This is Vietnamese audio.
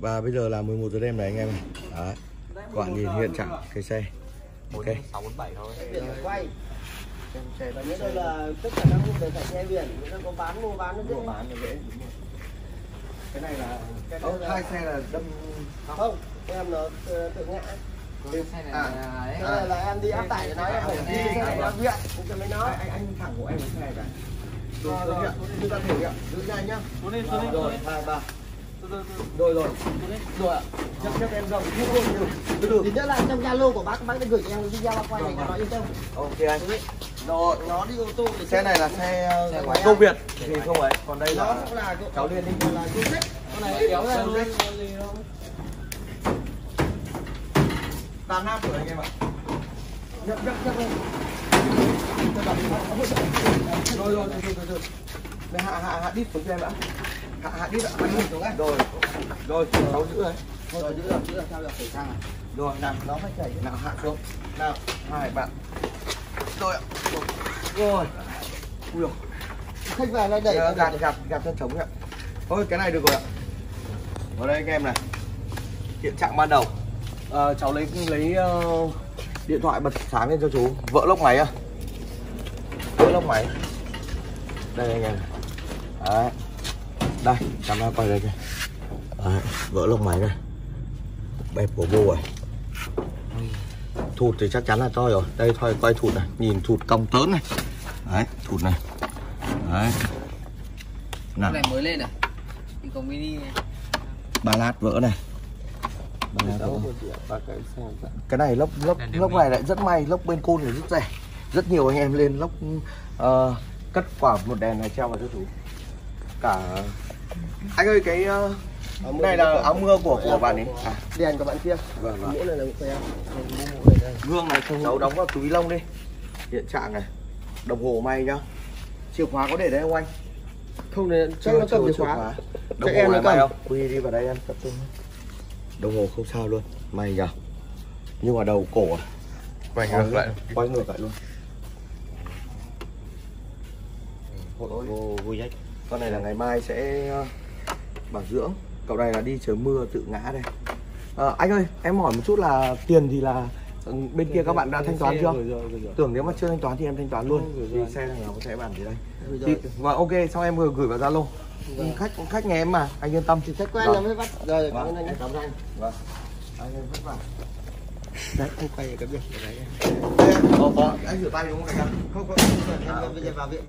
Và bây giờ là 11 giờ đêm này anh em này. Đấy. Các bạn nhìn hiện trạng cái xe. Ok. 647 thôi. biển quay Xe và nghĩa là tất cả các vùng đều phải xe biển người ta có bán mua bán nó dễ bán nó dễ. Cái này là Cái Ô, hai xe là đâm không em nó tự, ngã Cái xe này À. là đấy. Là, là em đi áp tải cho nó em phải đi xe này nó viện cho mấy nó anh anh thẳng của anh cái xe này cả. Chúng ta thử nghiệm. Giữ nhanh nhá. Xuống đi, xuống đi. Rồi, hai, ba. Rồi rồi. Rồi ạ. Chấp chấp em rộng. Từ từ. thì nữa là trong Zalo của bác bác đã gửi cho em video bác quay này cho nó yên tâm Ok anh. nó nó đi ô tô thì Xe này là xe câu à? Việt thì không ấy. Còn đây là cháu Liên Ninh. là du khách con này kéo ra luôn Tàn nam của anh em ạ. nhấp nhấp nhấp lên Rồi rồi từ từ. Đây hạ hạ hạ đít xuống cho em đã. Hạ hạ ạ. Hạ xuống anh. Rồi. Rồi cháu giữ đấy. rồi giữ được giữ được sao được phải sang à Rồi nào nó phải chảy nào hạ xuống. Nào hai bạn. Rồi ạ. Rồi. Ui dồi. khách về nó đẩy gạt đẩy gạt gạt chân trống ạ. Thôi cái này được rồi ạ. Ở đây anh em này. Hiện trạng ban đầu. Ờ, cháu lấy lấy ờ, điện thoại bật sáng lên cho chú. Vỡ lốc máy à? Vỡ lốc máy. Đây anh em. này. Đấy. Đây, camera quay đây kìa. Đấy, vỡ lốc máy này. Bẹp của vô rồi. Thụt thì chắc chắn là to rồi. Đây thôi quay thụt này, nhìn thụt cong tớn này. Đấy, thụt này. Đấy. Nào. Cái này mới lên à? Thì có mini này. ba lát vỡ này ba lát vỡ. cái này lốc lốc lốc này lại rất may lốc bên côn thì rất rẻ rất nhiều anh em lên lốc ờ, cất quả một đèn này treo vào cho chú cả anh ơi cái ờ, này là áo mưa của của bạn ấy. À, đèn của bạn kia. Vâng vâng. Này là của em gương này cháu đóng vào túi lông đi. Hiện trạng này. Đồng hồ may nhá. Chìa khóa có để đấy không anh? Không nên chắc nó cầm chìa khóa. đồng em hồ may cầm. không? Quy đi vào đây em. Tập trung đồng hồ không sao luôn. May nhờ. Nhưng mà đầu cổ à. Quay ngược lại. quay ngược lại luôn. Ô, vui đấy. Con này là ngày mai sẽ ờ, bảo dưỡng. Cậu này là đi trời mưa tự ngã đây. Ờ, anh ơi em hỏi một chút là tiền thì là ừ, bên kia các bạn đã thanh toán chưa? tưởng nếu mà chưa thanh toán thì em thanh toán luôn. Vì xe này nó sẽ bàn thì đây? Thì, và ok xong em vừa gửi vào zalo. Ừ, khách khách nhà em mà anh yên tâm. Thì khách quen Vâng. là mới bắt. Rồi vâng anh. em cảm ơn anh. Vâng. Anh em vất vả. Đấy anh quay cái việc của đấy. Đây, có có anh rửa tay đúng không anh không có em bây giờ vào viện